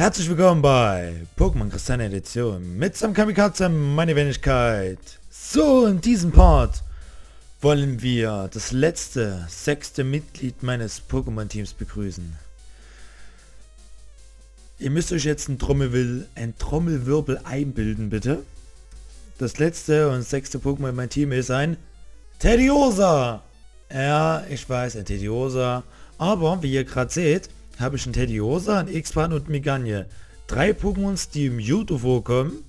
Herzlich willkommen bei Pokémon Kristall Edition mit Sam Kamikaze, meine Wenigkeit. So, in diesem Part wollen wir das letzte, sechste Mitglied meines Pokémon-Teams begrüßen. Ihr müsst euch jetzt ein Trommelwirbel, ein Trommelwirbel einbilden, bitte. Das letzte und sechste Pokémon in meinem Team ist ein Tediosa. Ja, ich weiß, ein Tediosa. Aber, wie ihr gerade seht, habe ich einen Tediosa, einen X-Pan und Miganje. Drei Pokémons, die im Mewtwo vorkommen.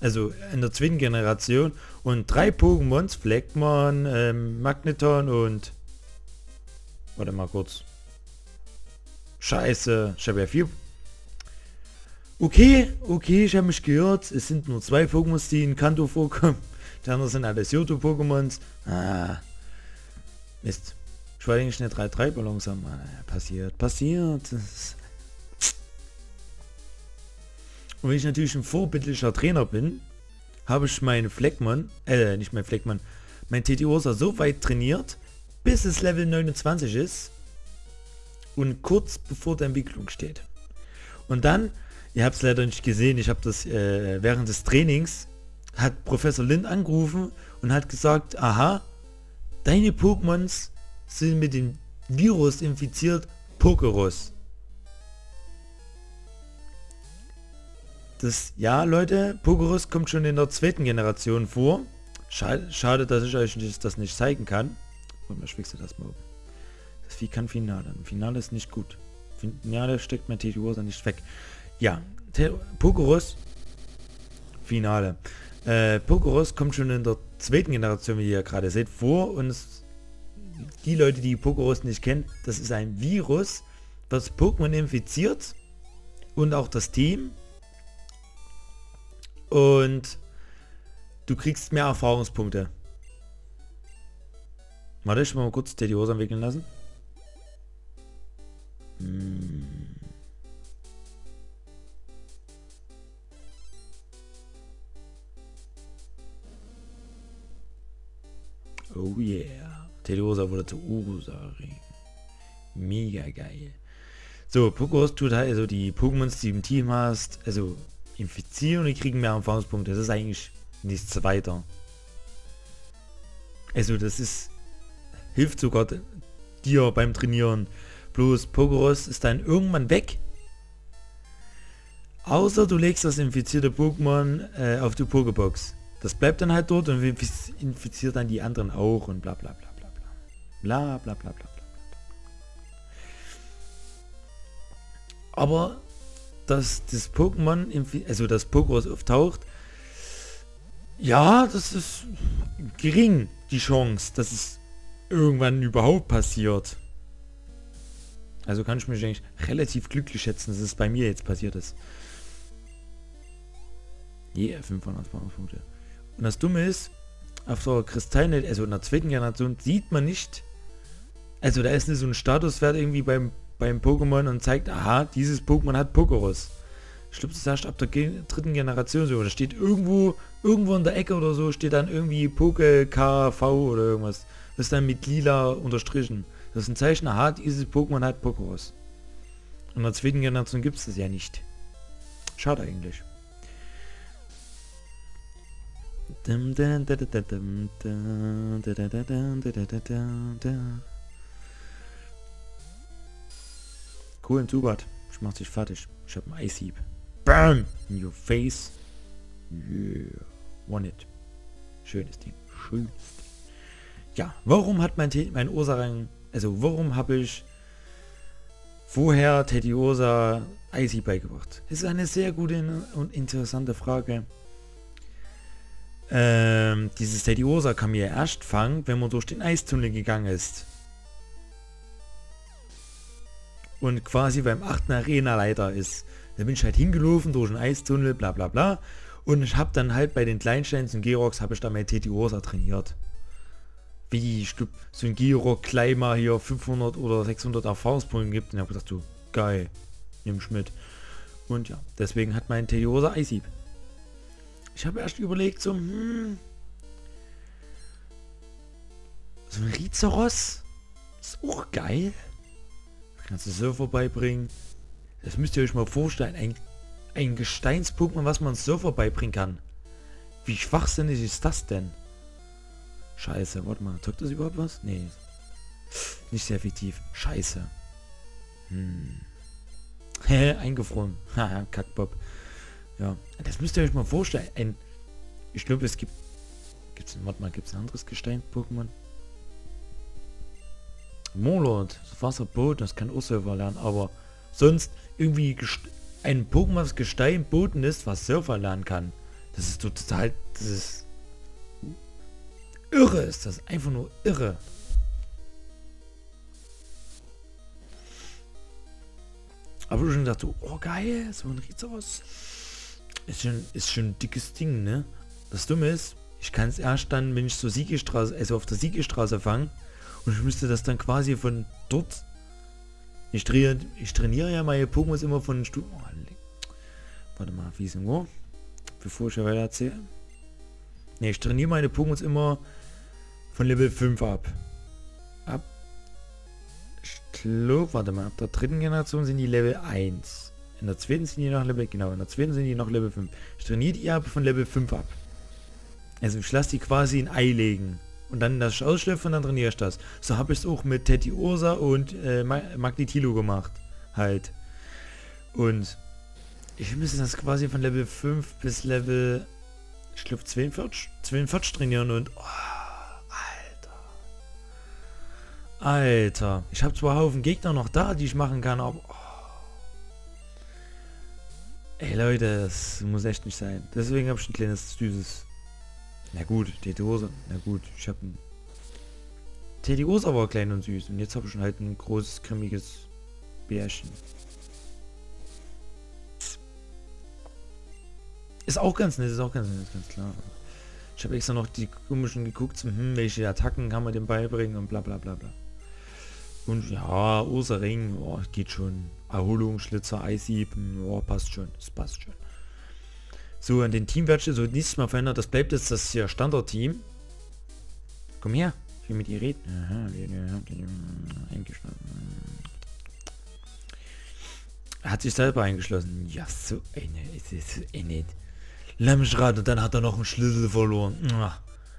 Also in der zweiten Generation. Und drei Pokémons, Fleckmon, ähm, Magneton und... Warte mal kurz. Scheiße, ich habe ja vier... Okay, okay, ich habe mich gehört. Es sind nur zwei Pokémons, die in Kanto vorkommen. Die anderen sind alles Johto-Pokémons. Ah. Mist. Wollte eigentlich eine 3-3-Balance haben. Ah, passiert, passiert. Und wenn ich natürlich ein vorbildlicher Trainer bin, habe ich meinen Fleckmann, äh, nicht mein Fleckmann, mein Tediosa so weit trainiert, bis es Level 29 ist und kurz bevor der Entwicklung steht. Und dann, ihr habt es leider nicht gesehen, ich habe das äh, während des Trainings, hat Professor Lind angerufen und hat gesagt, aha, deine Pokémons sind mit dem Virus infiziert, Pokerus. Das, ja Leute, Pokerus kommt schon in der zweiten Generation vor. Schade, schade dass ich euch das nicht zeigen kann. Und mal schwickst du das mal. Das Vieh kann Finale. Finale ist nicht gut. Finale steckt mein Tediosa nicht weg. Ja, Pokerus, Finale. Äh, Pokerus kommt schon in der zweiten Generation, wie ihr gerade seht, vor und es die Leute, die Pokerus nicht kennen, das ist ein Virus, das Pokémon infiziert und auch das Team. Und du kriegst mehr Erfahrungspunkte. Warte, ich mal kurz Tediosa entwickeln lassen. Hm. Oh yeah. Tediosa wurde zu Urusari. Mega geil. So, Pokos tut halt also die Pokémons, die du im Team hast, also infizieren und die kriegen mehr Erfahrungspunkte. Das ist eigentlich nichts weiter. Also das ist hilft sogar dir beim Trainieren. Bloß Pokeros ist dann irgendwann weg. Außer du legst das infizierte Pokémon äh, auf die Pokebox. Das bleibt dann halt dort und infiziert dann die anderen auch und bla bla bla. Bla bla bla bla bla. Aber dass das Pokémon, also das Pokémon auftaucht, ja, das ist gering, die Chance, dass es irgendwann überhaupt passiert. Also kann ich mich eigentlich relativ glücklich schätzen, dass es bei mir jetzt passiert ist. Yeah, 500 Punkte. Und das Dumme ist, auf der Kristallnet, also in der zweiten Generation, sieht man nicht, also da ist so ein Statuswert irgendwie beim, beim Pokémon und zeigt, aha, dieses Pokémon hat Pokerus. Das erst ab der dritten Generation so. Da steht irgendwo, irgendwo in der Ecke oder so, steht dann irgendwie Poke KV oder irgendwas. Das ist dann mit lila unterstrichen. Das ist ein Zeichen, aha, dieses Pokémon hat Pokerus. In der zweiten Generation gibt es das ja nicht. Schade eigentlich. Coolen Zubat. Ich mach dich fertig. Ich hab ein Eishieb. Bam! In your face. Yeah. One it. Schönes Ding. Schönes. Ja, warum hat mein, mein Ursarang, also warum habe ich vorher Tediosa Eishieb beigebracht? Das ist eine sehr gute und interessante Frage. Ähm, dieses Tediosa kann mir erst fangen, wenn man durch den Eistunnel gegangen ist. Und quasi beim achten Arena-Leiter ist. Da bin ich halt hingelaufen durch einen Eistunnel, bla bla bla. Und ich habe dann halt bei den Kleinsteins und Gerox habe ich dann mein Tediosa trainiert. Wie, ich glaub, so ein Gerock gleich mal hier 500 oder 600 Erfahrungspunkte gibt. Und ich habe gedacht, so, geil, nimm ich mit. Und ja, deswegen hat mein Tediosa Eisieb. Ich habe erst überlegt, so, hm, so ein Rizeros ist auch geil. Kannst du so vorbeibringen. Das müsst ihr euch mal vorstellen. Ein, ein Gesteins-Pokémon, was man Surfer beibringen kann. Wie schwachsinnig ist das denn? Scheiße, warte mal. Taugt das überhaupt was? Nee. Nicht sehr effektiv. Scheiße. Hm. Eingefroren. Haha, Kackbob. Ja, das müsst ihr euch mal vorstellen. Ein, ich glaube, es gibt... Gibt's, warte mal, gibt es ein anderes Gestein-Pokémon? Molord, das Wasserboot, das kann auch Surfer lernen, aber sonst irgendwie ein Pokémon, was Gestein boten ist, was Surfer lernen kann. Das ist total, das ist irre, ist das einfach nur irre. Aber schon gesagt, oh geil, so ein Rizos. Ist schon, ist schon ein dickes Ding, ne? Das Dumme ist, ich kann es erst dann, wenn ich so Siegestraße, also auf der Siegestraße fange, und ich müsste das dann quasi von dort. Ich, trainiere, ich trainiere ja meine Pokémon immer von Stu oh, Warte mal, wie ist denn wo? Bevor ich ja weiter erzähle. Ne, ich trainiere meine Pokémon immer von Level 5 ab. Ab. Ich glaube, warte mal, ab der dritten Generation sind die Level 1. In der zweiten sind die noch Level, genau, in der zweiten sind die noch Level 5. Ich trainiere die aber von Level 5 ab. Also ich lasse die quasi in Ei legen und dann das ausschlüpfen und dann trainiere ich das. So habe ich es auch mit Teddy Ursa und äh, Magnetilo gemacht. Halt. Und ich müsste das quasi von Level 5 bis Level, ich glaube 42, 42 trainieren und... Oh, Alter. Alter. Ich habe zwar Haufen Gegner noch da, die ich machen kann, aber... Oh. Ey Leute, das muss echt nicht sein. Deswegen habe ich ein kleines süßes na gut, Teddy Ursa. Na gut, ich habe ein... Teddy Ursa war klein und süß. Und jetzt habe ich schon halt ein großes, grimmiges Bärchen. Ist auch ganz nett, ist auch ganz nett, ganz klar. Ich habe extra noch die komischen geguckt, hm, welche Attacken kann man dem beibringen und bla bla bla bla. Und ja, Ursa Ring, oh, geht schon. Erholung, Schlitzer, Eisieben, oh, passt schon, es passt schon. So, an den Team werde ich so nichts mehr verändert. Das bleibt jetzt das hier Standard-Team. Komm her. Ich will mit ihr reden. Aha, hat sich selber eingeschlossen. Ja, so eine ist es eh nicht. Lämmschrad und dann hat er noch einen Schlüssel verloren.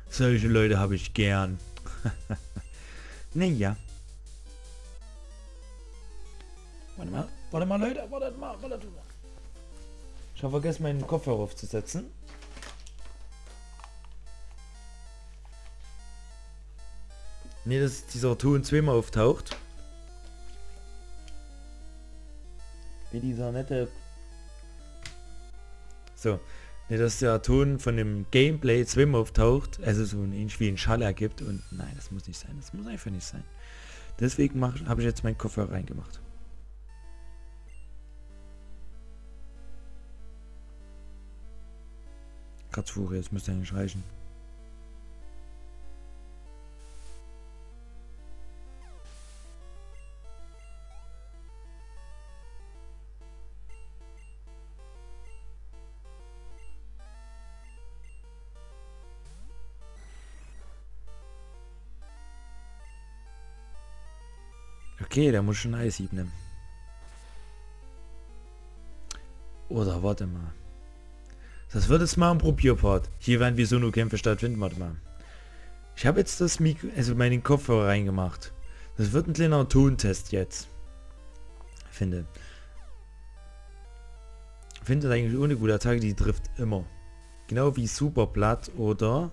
Solche Leute habe ich gern. naja. Warte mal, warte mal Leute, warte mal, warte mal. Ich habe vergessen, meinen Kopfhörer aufzusetzen. Ne, dass dieser Ton zweimal auftaucht. Wie dieser nette... So. Ne, dass der Ton von dem Gameplay zweimal auftaucht. Also so ein ähnlich wie ein Schall ergibt. Und nein, das muss nicht sein. Das muss einfach nicht sein. Deswegen habe ich jetzt meinen Kopfhörer reingemacht. Kratzfuge, jetzt müsste eigentlich reichen. Okay, der muss schon Eis nehmen. Oder warte mal. Das wird jetzt mal ein Probierpart. Hier werden wir Solo-Kämpfe stattfinden. Warte mal. Ich habe jetzt das Mikro, also meinen Kopfhörer reingemacht. Das wird ein kleiner Tontest jetzt. Finde. Finde eigentlich ohne gute Attacke, die trifft immer. Genau wie Superblatt oder...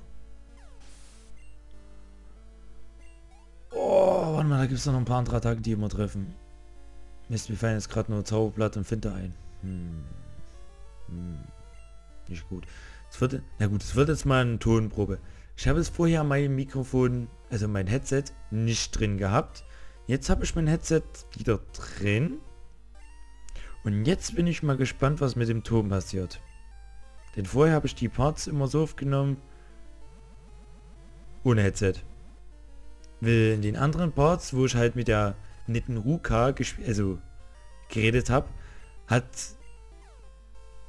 Oh, warte mal, da gibt es noch ein paar andere Attacken, die immer treffen. Mist, wir fallen jetzt gerade nur Zauberblatt und Finte ein. Hm. Hm nicht gut. Es wird, na gut, es wird jetzt mal eine Tonprobe. Ich habe es vorher mein Mikrofon, also mein Headset, nicht drin gehabt. Jetzt habe ich mein Headset wieder drin. Und jetzt bin ich mal gespannt, was mit dem Ton passiert. Denn vorher habe ich die Parts immer so aufgenommen, ohne Headset. Weil in den anderen Parts, wo ich halt mit der netten Ruka also geredet habe, hat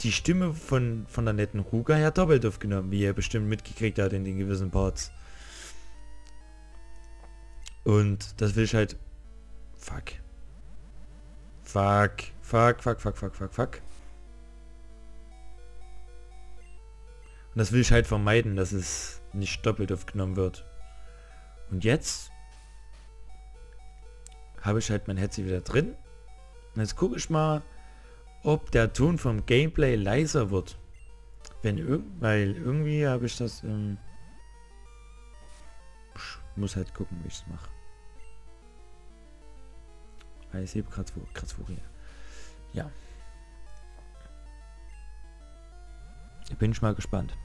die Stimme von, von der netten Ruga ja doppelt aufgenommen, wie er bestimmt mitgekriegt hat in den gewissen Parts. Und das will ich halt... Fuck. Fuck. Fuck, fuck, fuck, fuck, fuck, fuck. Und das will ich halt vermeiden, dass es nicht doppelt aufgenommen wird. Und jetzt habe ich halt mein Headset wieder drin. Und jetzt gucke ich mal, ob der Ton vom Gameplay leiser wird. Wenn irg weil irgendwie habe ich das... Ähm, muss halt gucken, wie ich es mache. Ich sehe gerade vor hier. Ja. Bin ich mal gespannt.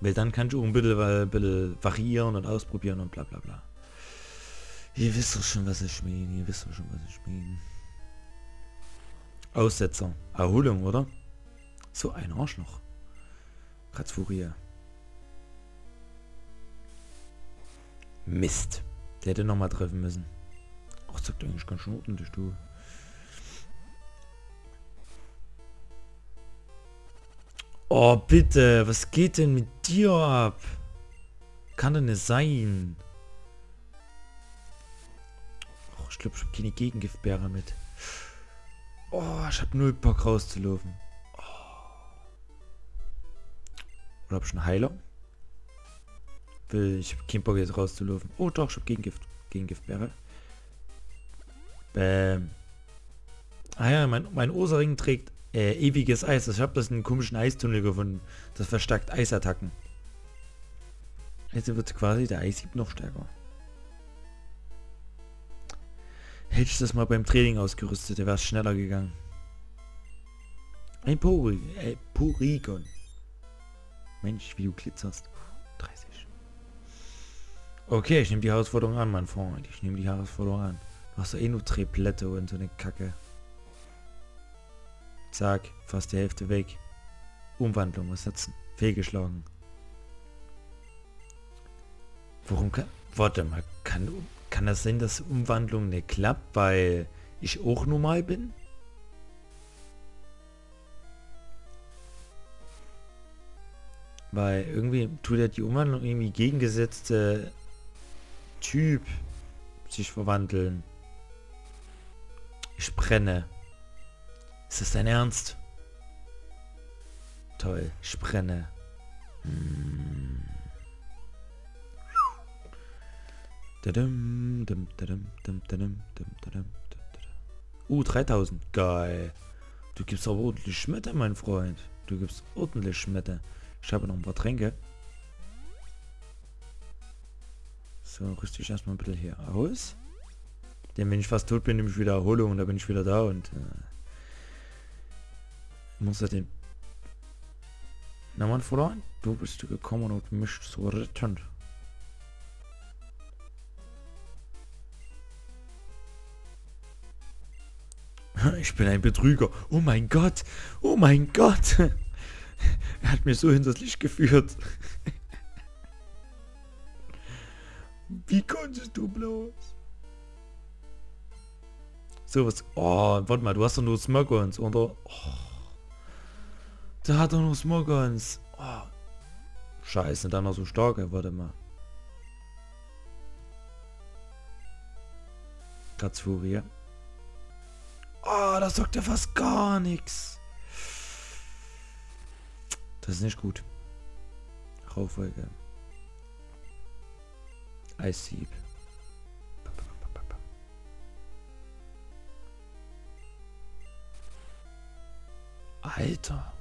Weil dann kannst du ein bisschen, ein bisschen variieren und ausprobieren und bla bla bla. Ihr wisst doch schon, was ich meine. Ihr wisst doch schon, was ich meine. Aussetzer. Erholung, oder? So ein Arschloch. Kratzfurie. Mist. Der hätte nochmal treffen müssen. Ach, sagt eigentlich ganz schön ordentlich, du. Oh, bitte. Was geht denn mit dir ab? Kann doch nicht sein. Oh, ich glaube, ich habe keine Gegengiftbeere mit. Oh, ich habe null Bock rauszulaufen. Oh. Oder habe ich einen Heiler? Will ich habe keinen Bock jetzt rauszulaufen. Oh doch, ich habe Gegengift. Gegengiftbeere. Bäm. Ah ja, mein, mein Oserring trägt äh, ewiges Eis. Ich habe das in einem komischen Eistunnel gefunden. Das verstärkt Eisattacken. Jetzt wird quasi der Eishieb noch stärker. Hätte ich das mal beim Training ausgerüstet, wäre es schneller gegangen. Ein Pori äh, Porygon. Mensch, wie du glitzerst. 30. Okay, ich nehme die Herausforderung an, mein Freund. Ich nehme die Herausforderung an. Du hast eh nur Triplette und so eine Kacke. Zack, fast die Hälfte weg. Umwandlung, was setzen? Fehlgeschlagen. Warum kann... Warte mal, kann, kann das sein, dass Umwandlung nicht klappt, weil ich auch normal bin? Weil irgendwie tut er die Umwandlung irgendwie gegengesetzte Typ sich verwandeln. Ich brenne. Ist das dein Ernst? Toll, ich brenne. Hm. Uh, 3000. Geil. Du gibst aber ordentlich Schmetter, mein Freund. Du gibst ordentlich Schmetter. Ich habe noch ein paar Tränke. So, rüste ich erstmal ein bisschen hier aus. Denn wenn ich fast tot bin, nehme ich wieder Erholung und da bin ich wieder da und... Äh, muss er den Namen verloren? Du bist gekommen und mich zu retten. Ich bin ein Betrüger. Oh mein Gott. Oh mein Gott. Er hat mir so hinters Licht geführt. Wie konntest du bloß? So was. Oh, warte mal, du hast doch nur Smugglers, oder? Oh. Da hat er noch Smogons. Oh. Scheiße, dann noch so starke. Warte mal. Kratzfurie. Oh, das sagt ja fast gar nichts. Das ist nicht gut. Rauchfolge. Eissieb. Alter.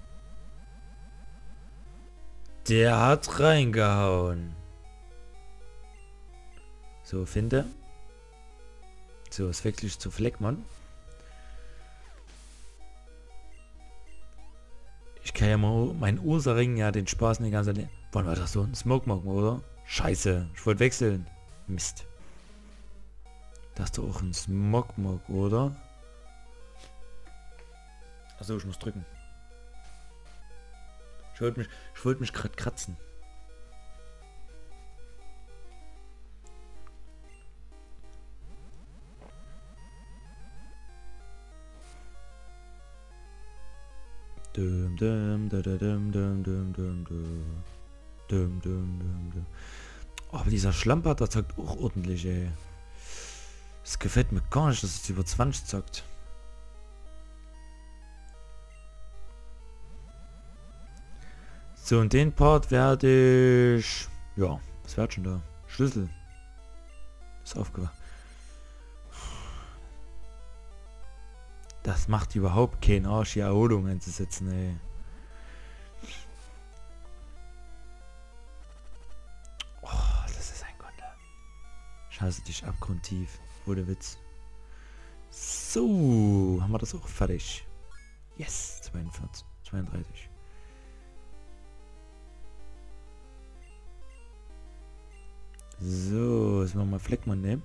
Der hat reingehauen. So, finde. So, es wechsle ich zu Fleckmann. Ja mein Ursaring ja den Spaß nicht ganz erleben. Wollen wir das so ein Smoke machen, oder? Scheiße, ich wollte wechseln. Mist. Das ist doch auch ein Smogmog, oder? Achso, ich muss drücken. Ich wollte mich, ich wollte mich gerade kratzen. Dum, dum, da, da, dum, dum, dum, dum, dum, dum, dum, oh, Aber dieser Schlampert, der zackt auch ordentlich, ey. Es gefällt mir gar nicht, dass es über 20 zockt. So, und den Part werde ich... Ja, was wird schon da? Schlüssel. Ist aufgewacht. Das macht überhaupt keinen Arsch, die Erholung einzusetzen, ey. Oh, das ist ein Kunde. Scheiße dich abgrundtief. Der Witz. So, haben wir das auch fertig. Yes, 42, 32. So, jetzt machen wir Fleckmann nehmen.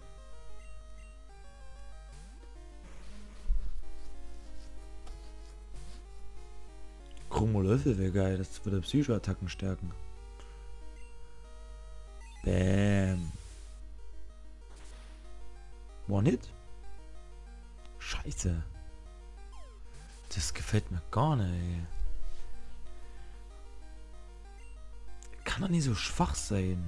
Krummer Löffel wäre geil, das würde Psychoattacken stärken. Bam. One-Hit? Scheiße. Das gefällt mir gar nicht. Ey. Kann doch nicht so schwach sein.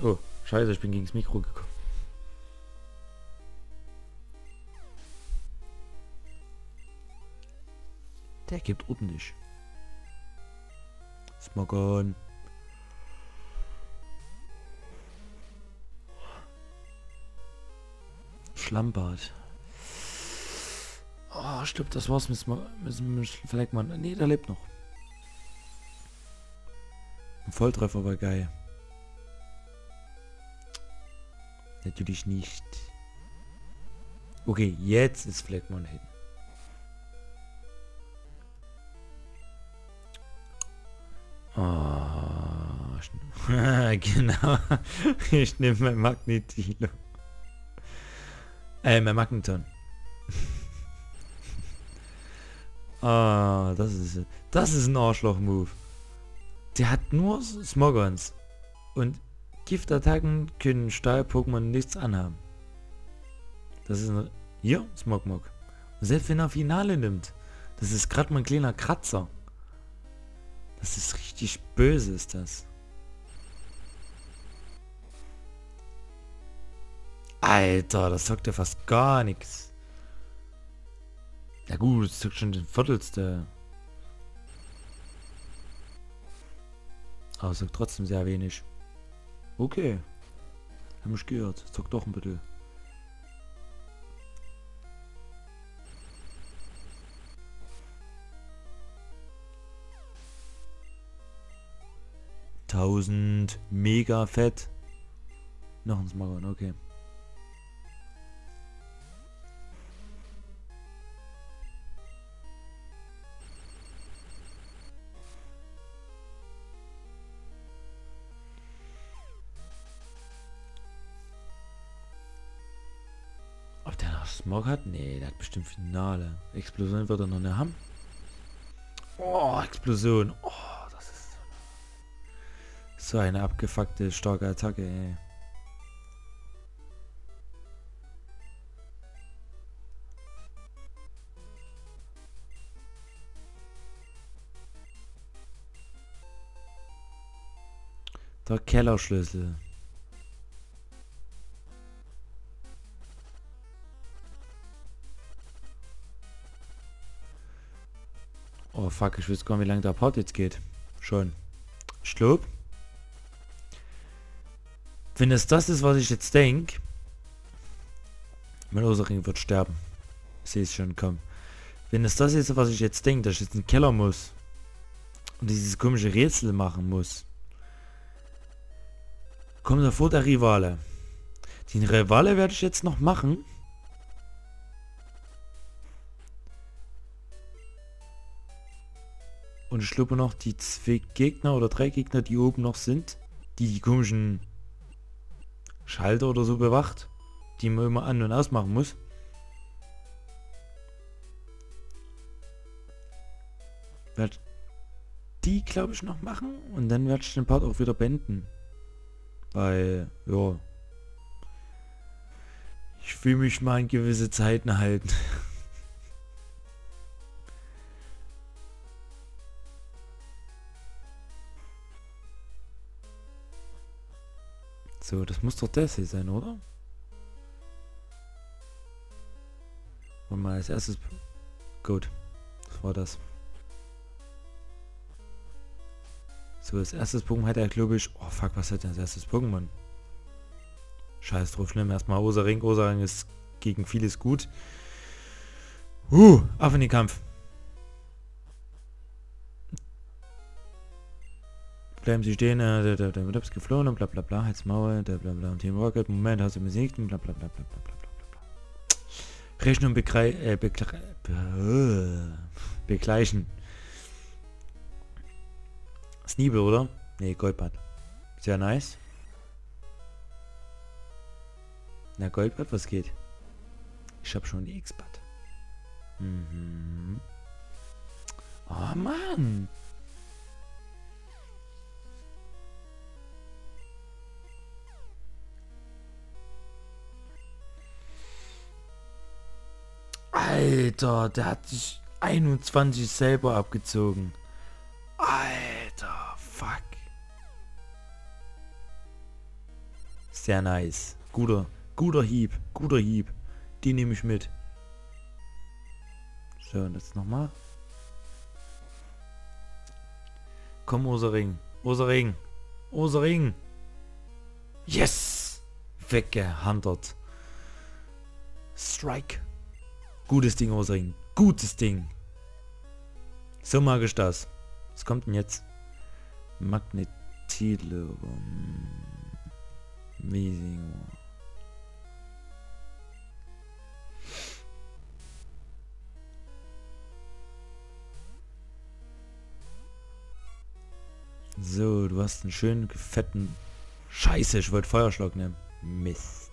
Oh, scheiße, ich bin gegen das Mikro gekommen. Der gibt ordentlich. Smogon. Schlammbad. Oh, stimmt, das war's mit, mit, mit Fleckmann. Nee, der lebt noch. Ein Volltreffer war geil. Natürlich nicht. Okay, jetzt ist Fleckmann hin. genau. ich nehme mein Magnetilo. Äh, mein Magneton. Ah, das ist das ist ein Arschloch-Move. Der hat nur Smogons. Und Giftattacken können Stahl-Pokémon nichts anhaben. Das ist ein... Hier, Smogmog. selbst wenn er Finale nimmt, das ist gerade mal ein kleiner Kratzer. Das ist richtig böse, ist das. Alter, das sagt ja fast gar nichts. Ja gut, das sagt schon den Viertelste. Aber es sagt trotzdem sehr wenig. Okay. Hab mich gehört. Sag doch ein bisschen. Tausend mega fett. Noch ein Smagon, okay. Smog hat? Nee, der hat bestimmt Finale. Explosion wird er noch nicht haben. Oh, Explosion. Oh, das ist so eine abgefuckte, starke Attacke, ey. Der Kellerschlüssel. Oh fuck, ich weiß gar nicht, wie lange der Part jetzt geht. Schon. Ich glaube. Wenn es das ist, was ich jetzt denke, mein Ursaring wird sterben. Ich sehe es schon kommen. Wenn es das ist, was ich jetzt denke, dass ich jetzt in den Keller muss und dieses komische Rätsel machen muss, kommt davor der Rivale. Den Rivale werde ich jetzt noch machen. Und glaube noch die zwei Gegner oder drei Gegner, die oben noch sind, die die komischen Schalter oder so bewacht, die man immer an- und ausmachen muss. Werd die, glaube ich, noch machen und dann werde ich den Part auch wieder beenden. Weil, ja, ich will mich mal in gewisse Zeiten halten. So, das muss doch das hier sein, oder? Und mal als erstes... Gut. war das. So, das erste Pokémon hat er, glaube ich... Oh, fuck, was hat denn das erste Pokémon? Scheiß drauf, schlimm. Erstmal Osaring. Osaring ist gegen vieles gut. Uh, auf in den Kampf. Bleiben Sie stehen, äh, der, der, ist geflohen und bla bla bla, Hals Maul, der bla bla und Team Rocket, Moment, hast du besiegt und bla bla bla bla bla bla bla. Rechnung begrei äh, begle be begleichen. Sneebel, oder? Ne, Goldbad. Sehr nice. Na Goldbad, was geht? Ich hab schon die X-Bad. Mhm. Oh Mann! Alter, der hat sich 21 selber abgezogen. Alter, fuck. Sehr nice. Guter, guter Hieb, guter Hieb. Die nehme ich mit. So, und jetzt nochmal. Komm, Osering. Osering. Osering. Yes! Weggehandert. Strike. Gutes Ding, Osering. Gutes Ding. So mag ich das. Was kommt denn jetzt? Magnetilo. Amazing. So, du hast einen schönen, fetten... Scheiße, ich wollte Feuerschlag nehmen. Mist.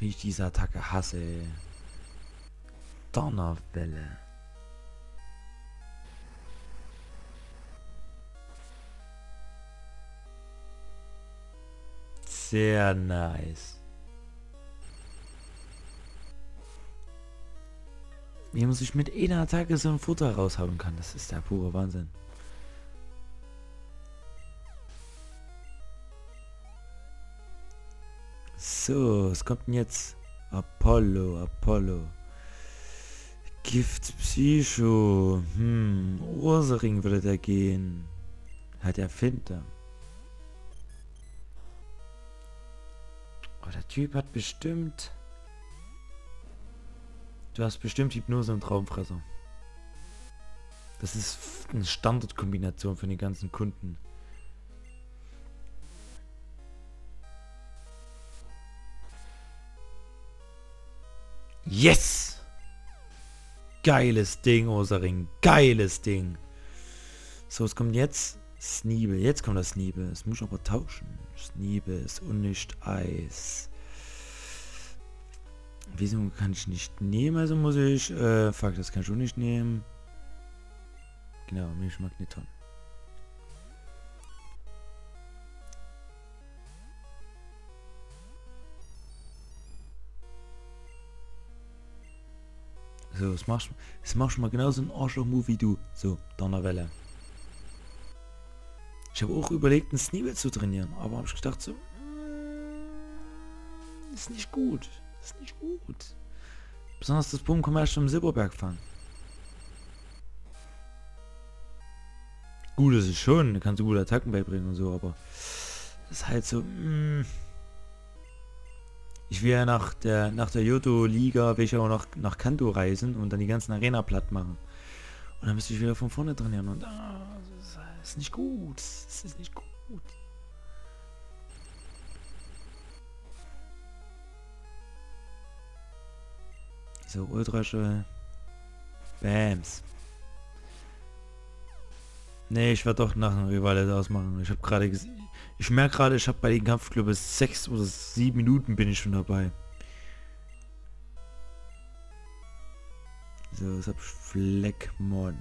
Wie ich diese Attacke hasse. Donnerwelle. Sehr nice. Wie man sich mit einer Attacke so ein Futter raushauen kann, das ist der pure Wahnsinn. So, es kommt denn jetzt? Apollo, Apollo. Gift Psycho. Hm, Ursering würde der gehen. Hat er Finter. Oh, der Typ hat bestimmt... Du hast bestimmt Hypnose und Traumfresser. Das ist eine Standardkombination für die ganzen Kunden. Yes! Geiles Ding, Osaring. Geiles Ding. So, es kommt jetzt Sneebel. Jetzt kommt das Sneebel. Es muss aber tauschen. Sneebel ist unnicht Eis. Wieso kann ich nicht nehmen? Also muss ich... Äh, fuck, das kann ich auch nicht nehmen. Genau, Milchmagneton. So, das machst, das machst mal genauso ein Arschloch-Move wie du. So, Donnerwelle. Ich habe auch überlegt, einen Sneebel zu trainieren, aber habe ich gedacht so, mm, ist nicht gut. Das ist nicht gut. Besonders das Boom kann man erst im Silberberg fangen. Gut ist es schon, da kannst du gute Attacken beibringen und so, aber das ist halt so. Mm. Ich will ja nach der nach der Yoto-Liga will ich auch noch nach Kanto reisen und dann die ganzen Arena platt machen. Und dann müsste ich wieder von vorne trainieren und ah, das ist nicht gut. Das ist nicht gut. So, Ultraschall. Bams. Nee, ich werde doch nach einem Rivale ausmachen. Ich habe gerade Ich merke gerade, ich habe bei den Kampfclubs sechs oder sieben Minuten bin ich schon dabei. So, was hab ich? Fleckmon.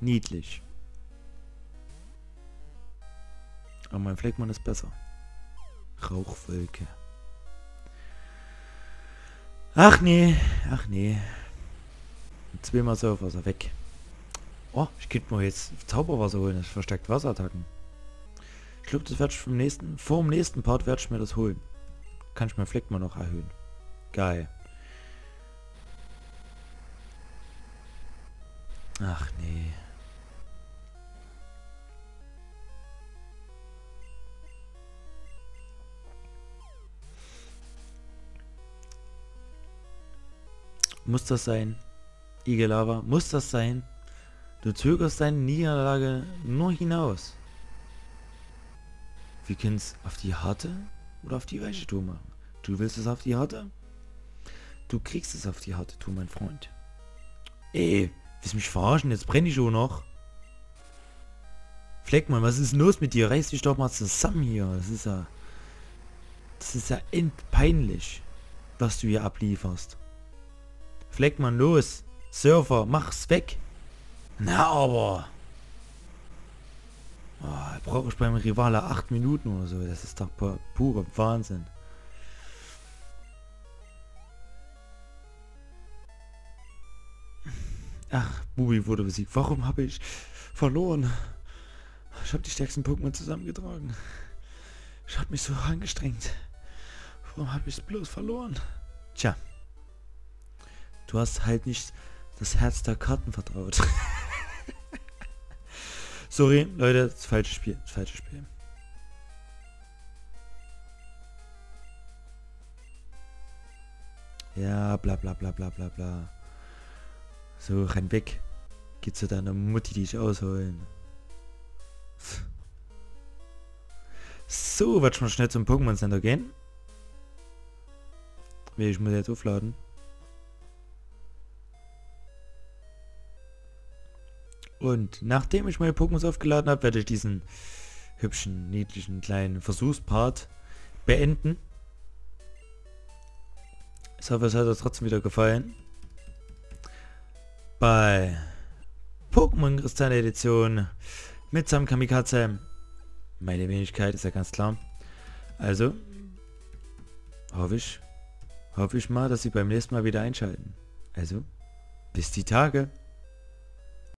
Niedlich. Aber mein Fleckmann ist besser. Rauchwolke. Ach nee, ach nee. Zweimal Surfwasser weg. Oh, ich könnte mir jetzt Zauberwasser holen, das verstärkt Wasserattacken. Ich glaube, das werde ich vom nächsten, vor dem nächsten Part werde ich mir das holen. Kann ich mein Fleck mal noch erhöhen. Geil. Ach nee. Muss das sein? Igelava, muss das sein? Du zögerst deine Niederlage nur hinaus. Wir können es auf die harte oder auf die weiche Tour machen. Du willst es auf die harte? Du kriegst es auf die harte Tour, mein Freund. Ey, willst mich verarschen? Jetzt brenne ich auch noch. Fleckmann, was ist los mit dir? Reiß dich doch mal zusammen hier. Das ist ja... Das ist ja endpeinlich, was du hier ablieferst. Fleckmann, los. Surfer, mach's weg. Na aber. Oh, brauche ich beim Rivale 8 Minuten oder so. Das ist doch pure Wahnsinn. Ach, Bubi wurde besiegt. Warum habe ich verloren? Ich habe die stärksten Pokémon zusammengetragen. Ich habe mich so angestrengt. Warum habe ich es bloß verloren? Tja. Du hast halt nicht das Herz der Karten vertraut. Sorry, Leute, das falsche Spiel. Das falsche Spiel. Ja, bla bla bla bla bla bla. So, renn weg. Geh zu deiner Mutti dich ausholen. So, wird schon schnell zum Pokémon Center gehen. Ich muss jetzt aufladen. Und nachdem ich meine Pokémon aufgeladen habe, werde ich diesen hübschen, niedlichen, kleinen Versuchspart beenden. Ich hoffe, es hat euch trotzdem wieder gefallen. Bei Pokémon Kristall Edition mit Sam Kamikaze. Meine Wenigkeit ist ja ganz klar. Also, hoffe ich, hoffe ich mal, dass Sie beim nächsten Mal wieder einschalten. Also, bis die Tage.